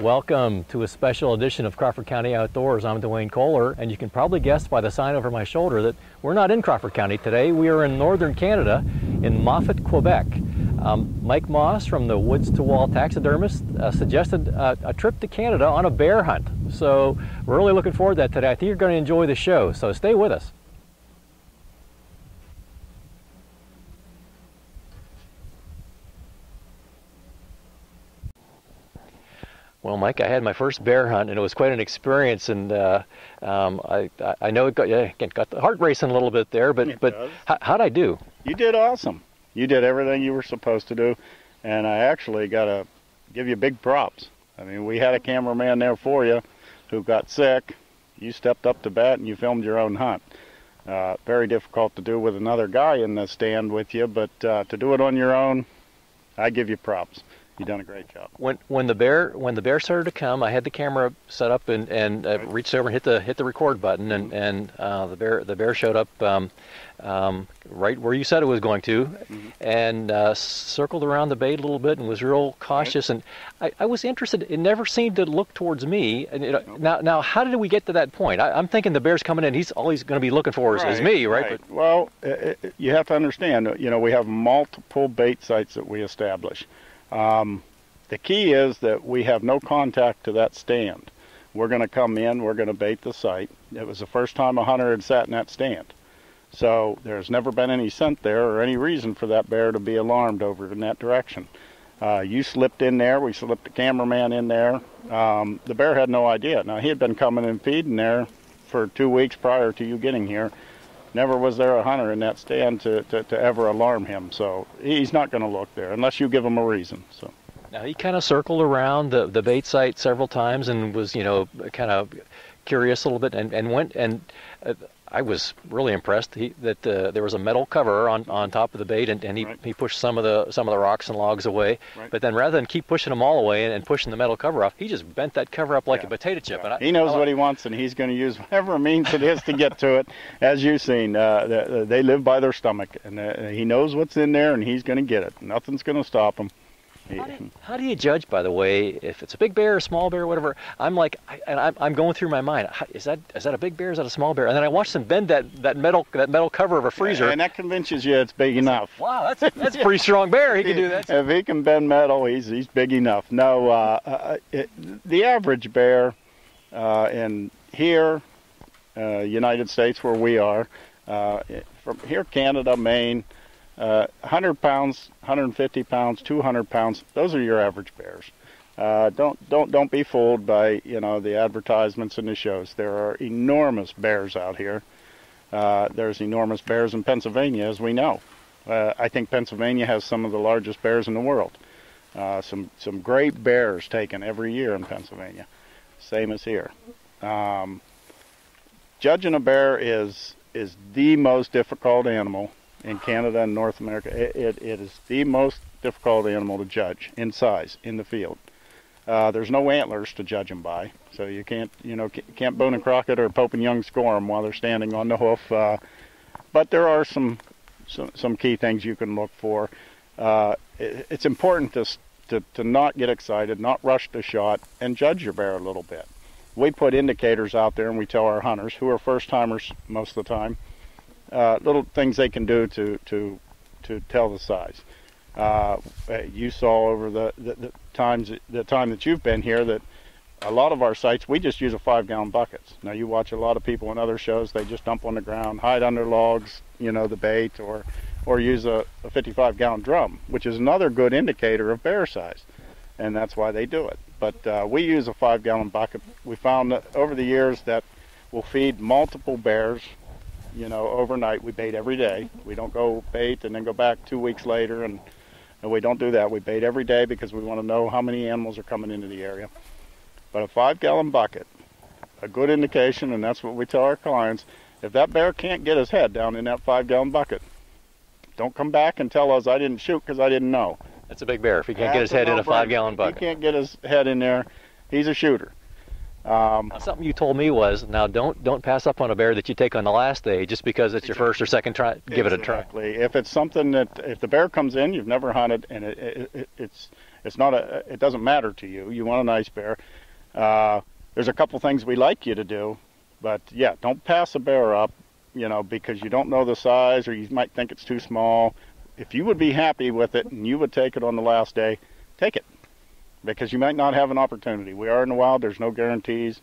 Welcome to a special edition of Crawford County Outdoors. I'm Duane Koller, and you can probably guess by the sign over my shoulder that we're not in Crawford County today. We are in northern Canada, in Moffet, Quebec. Um, Mike Moss from the Woods to Wall Taxidermist uh, suggested uh, a trip to Canada on a bear hunt. So we're really looking forward to that today. I think you're going to enjoy the show, so stay with us. Well, Mike, I had my first bear hunt, and it was quite an experience. And uh, um, I, I know it got, yeah, got the heart racing a little bit there, but It but how, how'd I do? You did awesome. You did everything you were supposed to do, and I actually got to give you big props. I mean, we had a cameraman there for you who got sick. You stepped up to bat and you filmed your own hunt. Uh, very difficult to do with another guy in the stand with you, but uh, to do it on your own, I give you props. You've done a great job. When when the bear when the bear started to come, I had the camera set up and and uh, reached over and hit the hit the record button, and and uh, the bear the bear showed up um, um, right where you said it was going to, and uh, circled around the bait a little bit and was real cautious. And I, I was interested. It never seemed to look towards me. And it, now now how did we get to that point? I, I'm thinking the bear's coming in. He's all he's going to be looking for is, is me, right? But Well, uh, uh, you have to understand, uh, you know, we have multiple bait sites that we establish. Um, the key is that we have no contact to that stand. We're going to come in, we're going to bait the site. It was the first time a hunter had sat in that stand. So there's never been any scent there or any reason for that bear to be alarmed over in that direction. Uh, you slipped in there, we slipped the cameraman in there. Um, the bear had no idea. Now, he had been coming and feeding there for two weeks prior to you getting here never was there a hunter in that stand to, to, to ever alarm him. So he's not going to look there unless you give him a reason. So Now he kind of circled around the, the bait site several times and was, you know, kind of curious a little bit and, and went and uh, I was really impressed he, that uh, there was a metal cover on, on top of the bait and, and he, Right. he pushed some of the some of the rocks and logs away. Right. But then rather than keep pushing them all away and, and pushing the metal cover off, he just bent that cover up like Yeah. a potato chip. And I, he knows I, what he wants, and he's going to use whatever means it is to get to it. As you've seen, uh, they, they live by their stomach, and uh, he knows what's in there, and he's going to get it. Nothing's going to stop him. How do, how do you judge, by the way, if it's a big bear, a small bear, whatever? I'm like, I, and I'm, I'm going through my mind. Is that is that a big bear? Is that a small bear? And then I watch them bend that, that metal that metal cover of a freezer. and that convinces you it's big enough. Wow, that's that's a pretty strong bear. He can do that. If he can bend metal, he's he's big enough. No, uh, uh, it, the average bear uh, in here, uh, United States, where we are, uh, from here, Canada, Maine, uh, 100 pounds, 150 pounds, 200 pounds. Those are your average bears. Uh, don't don't don't be fooled by you know the advertisements and the shows. There are enormous bears out here. Uh, there's enormous bears in Pennsylvania, as we know. Uh, I think Pennsylvania has some of the largest bears in the world. Uh, some some great bears taken every year in Pennsylvania, same as here. Um, judging a bear is is the most difficult animal in Canada and North America. It, it, it is the most difficult animal to judge in size in the field. Uh, there's no antlers to judge them by, so you can't you know can't Boone and Crockett or Pope and Young score them while they're standing on the hoof. Uh, but there are some, some some key things you can look for. Uh, it, it's important to, to to not get excited, not rush the shot, and judge your bear a little bit. We put indicators out there, and we tell our hunters, who are first timers most of the time, uh, little things they can do to to to tell the size. Uh, uh, you saw over the, the, the times the time that you've been here that a lot of our sites we just use a five gallon buckets. Now you watch a lot of people in other shows they just dump on the ground, hide under logs, you know the bait, or or use a, a 55 gallon drum, which is another good indicator of bear size, and that's why they do it. But uh, we use a five gallon bucket. We found that over the years that will feed multiple bears. You know, overnight we bait every day. We don't go bait and then go back two weeks later and and we don't do that. We bait every day because we want to know how many animals are coming into the area. But a five gallon bucket, a good indication, and that's what we tell our clients. If that bear can't get his head down in that five gallon bucket, don't come back and tell us I didn't shoot because I didn't know. That's a big bear. If he can't get his That's head in a five gallon If He can't get his head in there. He's a shooter. Um, something you told me was now don't don't pass up on a bear that you take on the last day just because it's your first or second try. Give it a try. Exactly. If it's something that if the bear comes in, you've never hunted, and it, it, it, it's It's not a. It doesn't matter to you. You want a nice bear. Uh, there's a couple things we like you to do, but yeah, don't pass a bear up. You know, because you don't know the size, or you might think it's too small. If you would be happy with it and you would take it on the last day, take it, because you might not have an opportunity. We are in the wild. There's no guarantees.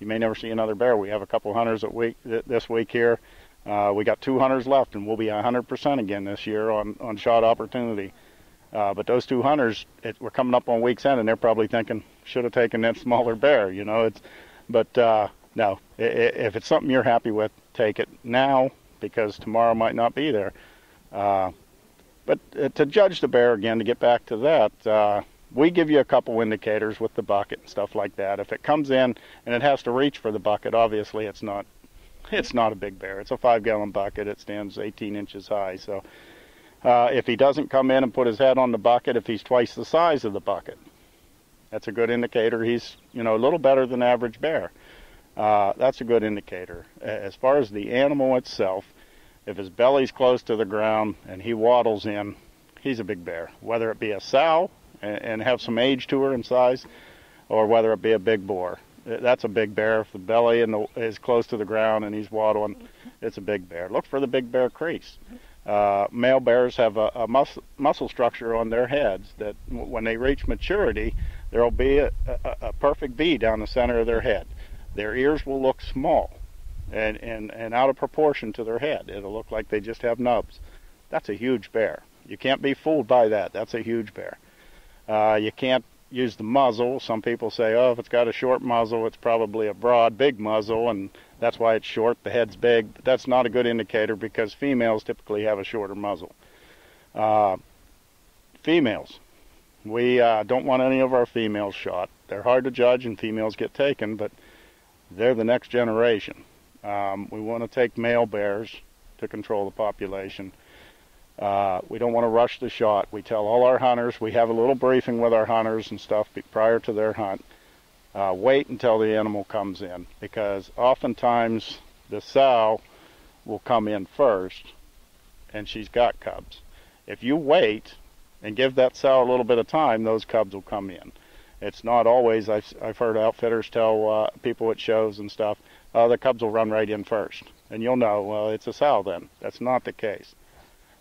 You may never see another bear. We have a couple hunters at week this week here. Uh, we got two hunters left, and we'll be 100% again this year on on shot opportunity. Uh, but those two hunters, it, we're coming up on week's end, and they're probably thinking, should have taken that smaller bear, you know. It's, but uh, no, if it's something you're happy with, take it now because tomorrow might not be there. Uh, but uh, to judge the bear again, to get back to that, uh, we give you a couple indicators with the bucket and stuff like that. If it comes in and it has to reach for the bucket, obviously it's not, it's not a big bear. It's a five-gallon bucket. It stands 18 inches high, so uh, if he doesn't come in and put his head on the bucket, if he's twice the size of the bucket, that's a good indicator he's you know a little better than average bear. Uh, that's a good indicator. As far as the animal itself, if his belly's close to the ground and he waddles in, he's a big bear. Whether it be a sow and, and have some age to her in size, or whether it be a big boar, that's a big bear. If the belly the, is close to the ground and he's waddling, it's a big bear. Look for the big bear crease. Uh, male bears have a, a mus muscle structure on their heads that when they reach maturity, there will be a, a, a, perfect V down the center of their head. Their ears will look small and, and, and out of proportion to their head. It'll look like they just have nubs. That's a huge bear. You can't be fooled by that. That's a huge bear. Uh, you can't use the muzzle. Some people say, oh, if it's got a short muzzle, it's probably a broad, big muzzle, and that's why it's short. The head's big. But that's not a good indicator because females typically have a shorter muzzle. Uh, females. We uh, don't want any of our females shot. They're hard to judge, and females get taken, but they're the next generation. Um, we want to take male bears to control the population. Uh, we don't want to rush the shot. We tell all our hunters, we have a little briefing with our hunters and stuff prior to their hunt. Uh, wait until the animal comes in because oftentimes the sow will come in first and she's got cubs. If you wait and give that sow a little bit of time, those cubs will come in. It's not always, I've, I've heard outfitters tell uh, people at shows and stuff, uh, the cubs will run right in first. And you'll know, well, it's a sow then. That's not the case.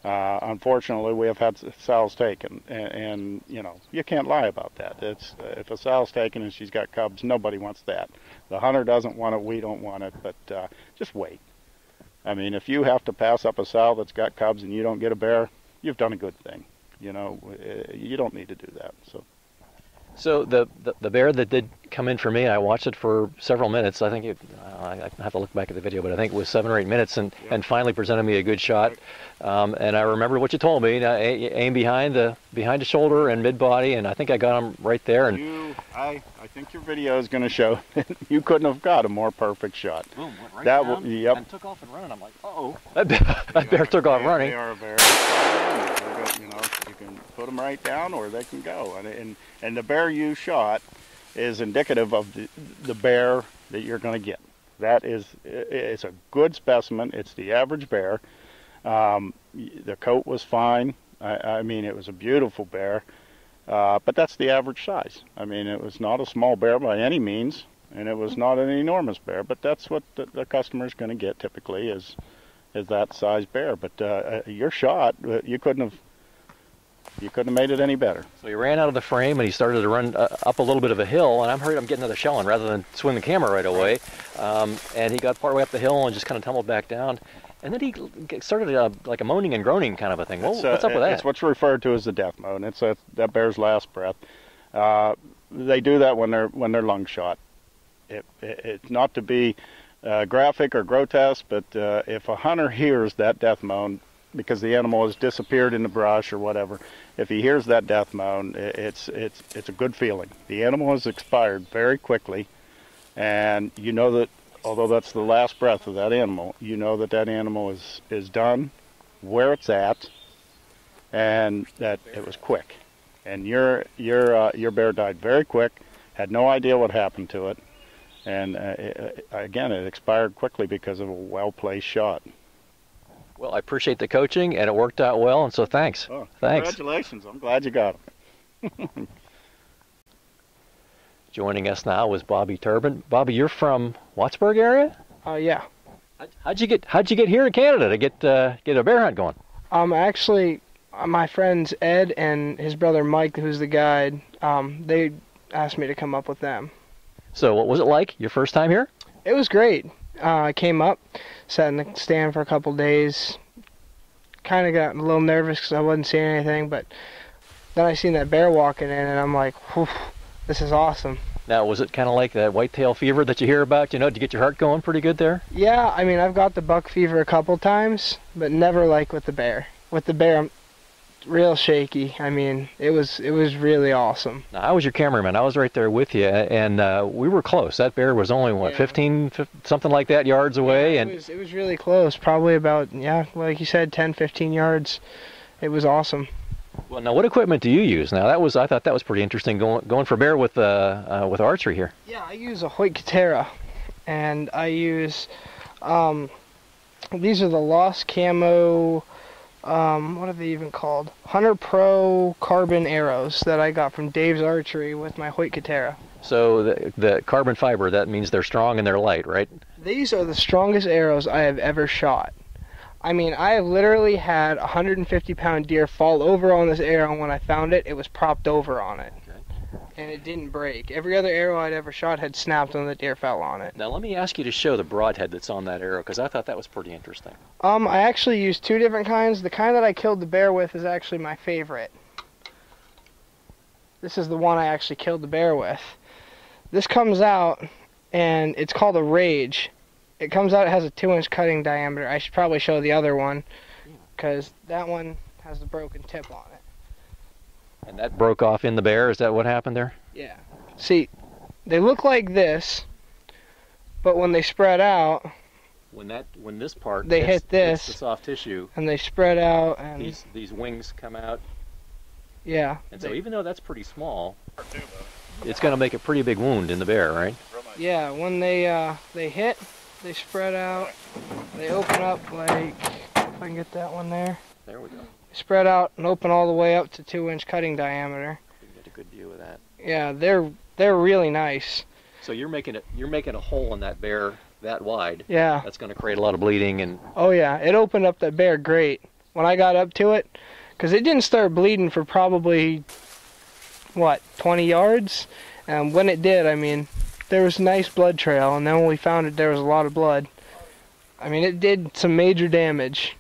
Uh, unfortunately, we have had sows taken, and, and, you know you can't lie about that. It's if a sow's taken and she's got cubs, nobody wants that. The hunter doesn't want it, we don't want it, but uh, just wait. I mean, if you have to pass up a sow that's got cubs and you don't get a bear, you've done a good thing. You know, uh, you don't need to do that. So. So the, the, the bear that did come in for me, I watched it for several minutes. I think it, uh, I have to look back at the video, but I think it was seven or eight minutes, and, yep. and finally presented me a good shot. Um, and I remember what you told me. Now, aim behind the behind the shoulder and mid body, and I think I got him right there. And you, I, I think your video is going to show you couldn't have got a more perfect shot. Boom, went right that down, yep. and took off and running. I'm like, uh oh, that bear, that bear took off running. They are a bear. You know, you can put them right down, or they can go. And and, and the bear you shot is indicative of the, the bear that you're going to get. That is, it's a good specimen. It's the average bear. Um, the coat was fine. I, I, mean, it was a beautiful bear. Uh, but that's the average size. I mean, it was not a small bear by any means, and it was not an enormous bear. But that's what the, the customer is going to get typically is is that size bear. But uh, uh your shot, uh, you couldn't have you couldn't have made it any better. So he ran out of the frame and he started to run uh, up a little bit of a hill, and I'm hurried I'm getting another shelling rather than swing the camera right away. Um, and he got part way up the hill and just kind of tumbled back down. And then he started uh, like a moaning and groaning kind of a thing. Well, uh, what's up with that? It's what's referred to as the death moan. It's a, that bear's last breath. Uh, they do that when they're when they're lung shot. It, it, it's not to be uh, graphic or grotesque, but uh, if a hunter hears that death moan, because the animal has disappeared in the brush or whatever. If he hears that death moan, it's it's it's a good feeling. The animal has expired very quickly, and you know that although that's the last breath of that animal, you know that that animal is is done, where it's at, and that it was quick. And your your uh, your bear died very quick, had no idea what happened to it, and uh, it, again it expired quickly because of a well placed shot. Well, I appreciate the coaching, and it worked out well, and so thanks. Oh, thanks. Congratulations. I'm glad you got them. Joining us now is Bobby Turbin. Bobby, you're from Wattsburg area? Uh, yeah. How'd you get How'd you get here in Canada to get uh, get a bear hunt going? Um, actually, uh, my friends Ed and his brother Mike, who's the guide, um, they asked me to come up with them. So, what was it like your first time here? It was great. Uh, I came up, sat in the stand for a couple days. Kind of got a little nervous because I wasn't seeing anything, but then I seen that bear walking in, and I'm like, Whew, "This is awesome." Now, was it kind of like that whitetail fever that you hear about? You know, did you get your heart going pretty good there? Yeah, I mean, I've got the buck fever a couple times, but never like with the bear. With the bear, I'm real shaky. I mean, it was it was really awesome. I was your cameraman. I was right there with you, and uh, we were close. That bear was only what Yeah. 15, fif- something like that yards away, it and was it was really close. Probably about yeah, like you said, 10, 15 yards. It was awesome. well, now what equipment do you use? Now, that was I thought that was pretty interesting going going for bear with uh, uh, with archery here. Yeah, I use a Hoyt Katera, and I use um, these are the Lost Camo. Um, what are they even called? Hunter Pro carbon arrows that I got from Dave's Archery with my Hoyt Katera. So the, the carbon fiber that means they're strong and they're light, right? These are the strongest arrows I have ever shot. I mean, I have literally had a 150 pound deer fall over on this arrow, and when I found it, it was propped over on it. And it didn't break. Every other arrow I'd ever shot had snapped when the deer fell on it. Now let me ask you to show the broadhead that's on that arrow because I thought that was pretty interesting. Um, I actually used two different kinds. The kind that I killed the bear with is actually my favorite. This is the one I actually killed the bear with. This comes out, and it's called a Rage. It comes out, it has a two inch cutting diameter. I should probably show the other one, because that one has the broken tip on it. And that broke off in the bear. Is that what happened there? Yeah. See, they look like this, but when they spread out, When that when this part They hits- hit this. the soft tissue, and they spread out, and these these wings come out, yeah. and so even though that's pretty small, it's going to make a pretty big wound in the bear, right? Yeah, when they uh, they hit, they spread out. They open up like if I can get that one there. There we go. They spread out and open all the way up to two inch cutting diameter. You get a good view of that. Yeah, they're they're really nice. So you're making it you're making a hole in that bear that wide. Yeah. That's going to create a lot of bleeding and Oh yeah, it opened up that bear great when I got up to it, because it didn't start bleeding for probably what 20 yards, and when it did, I mean, there was a nice blood trail, and then when we found it, there was a lot of blood. I mean, it did some major damage.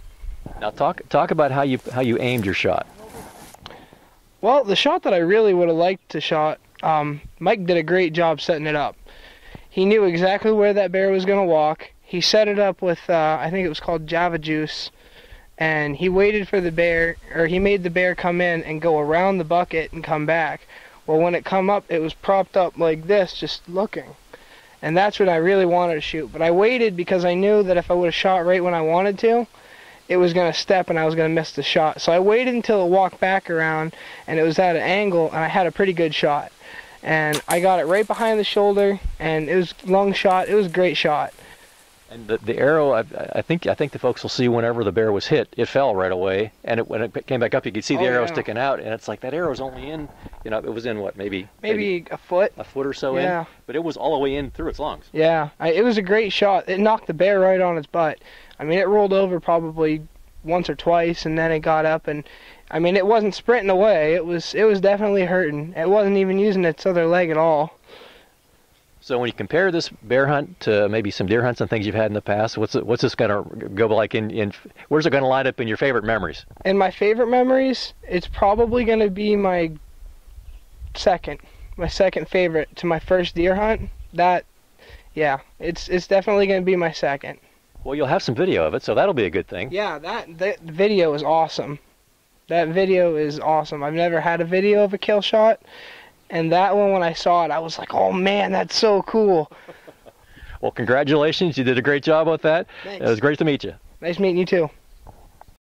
Now talk talk about how you how you aimed your shot. Well, the shot that I really would have liked to shot, um, Mike did a great job setting it up. He knew exactly where that bear was going to walk. He set it up with, uh, I think it was called Java Juice, and he waited for the bear, or he made the bear come in and go around the bucket and come back. Well, when it come up, it was propped up like this, just looking. And that's what I really wanted to shoot. But I waited because I knew that if I would have shot right when I wanted to, it was going to step and I was going to miss the shot. So I waited until it walked back around and it was at an angle and I had a pretty good shot. And I got it right behind the shoulder and it was long shot. It was a great shot. And the, the arrow, I, I think I think the folks will see whenever the bear was hit, it fell right away, and it, when it came back up, you could see the Oh, arrow yeah. sticking out, and it's like that arrow's only in, you know, it was in what maybe Maybe a foot. a foot or so Yeah. in, but it was all the way in through its lungs. Yeah, I, it was a great shot. It knocked the bear right on its butt. I mean, it rolled over probably once or twice, and then it got up, and I mean, it wasn't sprinting away. It was, it was definitely hurting. It wasn't even using its other leg at all. So when you compare this bear hunt to maybe some deer hunts and things you've had in the past, what's it, what's this going to go like in, in where's it going to line up in your favorite memories? And my favorite memories, it's probably going to be my second, my second favorite to my first deer hunt. That, yeah, it's it's definitely going to be my second. Well, you'll have some video of it, so that'll be a good thing. Yeah, that that video is awesome. That video is awesome. I've never had a video of a kill shot, and that one when I saw it, I was like, "Oh man, that's so cool!" Well, congratulations, you did a great job with that. Thanks. It was great to meet you. Nice meeting you too.